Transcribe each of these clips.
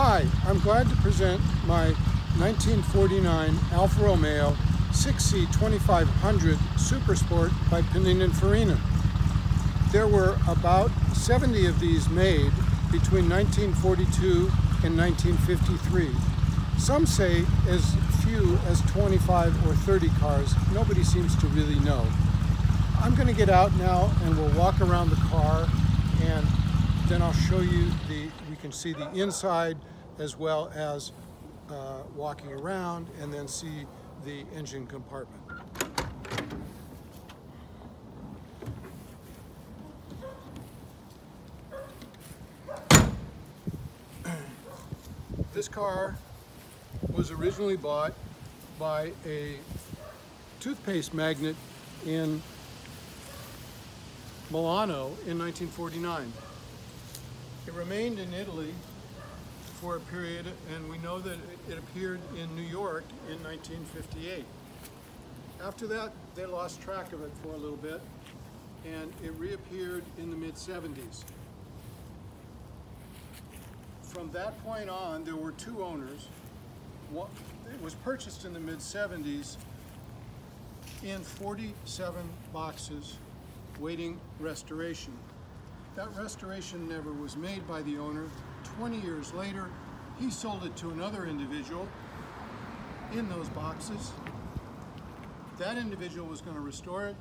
Hi, I'm glad to present my 1949 Alfa Romeo 6C 2500 Super Sport by Pininfarina. There were about 70 of these made between 1942 and 1953. Some say as few as 25 or 30 cars. Nobody seems to really know. I'm going to get out now and we'll walk around the car and then I'll show you the, we can see the inside as well as uh, walking around and then see the engine compartment. This car was originally bought by a toothpaste magnet in Milano in 1949. It remained in Italy for a period and we know that it appeared in New York in 1958. After that they lost track of it for a little bit and it reappeared in the mid 70s. From that point on there were two owners. It was purchased in the mid 70s in 47 boxes waiting restoration. That restoration never was made by the owner. 20 years later, he sold it to another individual in those boxes. That individual was going to restore it.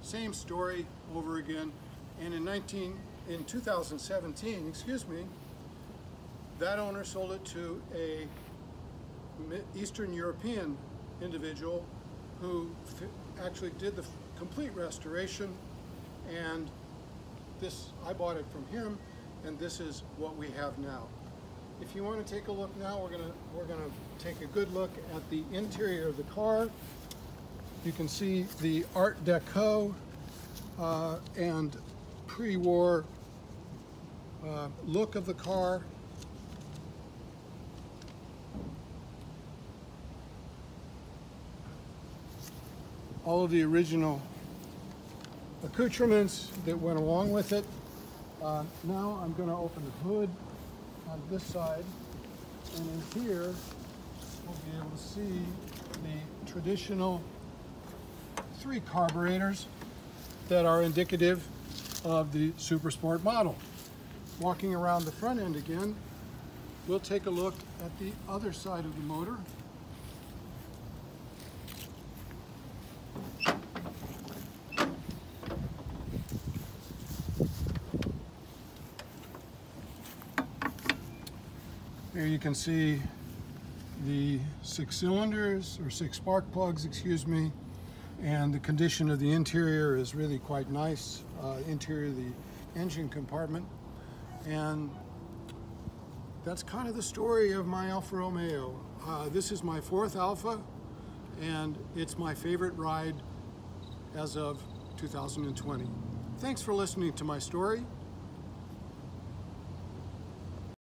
Same story over again. And in 19, in 2017, excuse me, that owner sold it to a Eastern European individual who actually did the complete restoration and this I bought it from him and this is what we have now. If you want to take a look now, we're gonna we're gonna take a good look at the interior of the car. You can see the Art Deco uh, and pre-war uh, look of the car. All of the original accoutrements that went along with it. Uh, now I'm going to open the hood on this side and in here we'll be able to see the traditional three carburetors that are indicative of the Super Sport model. Walking around the front end again, we'll take a look at the other side of the motor Here you can see the six cylinders or six spark plugs, excuse me, and the condition of the interior is really quite nice. Uh, interior of the engine compartment. And that's kind of the story of my Alfa Romeo. Uh, this is my fourth Alfa and it's my favorite ride as of 2020. Thanks for listening to my story.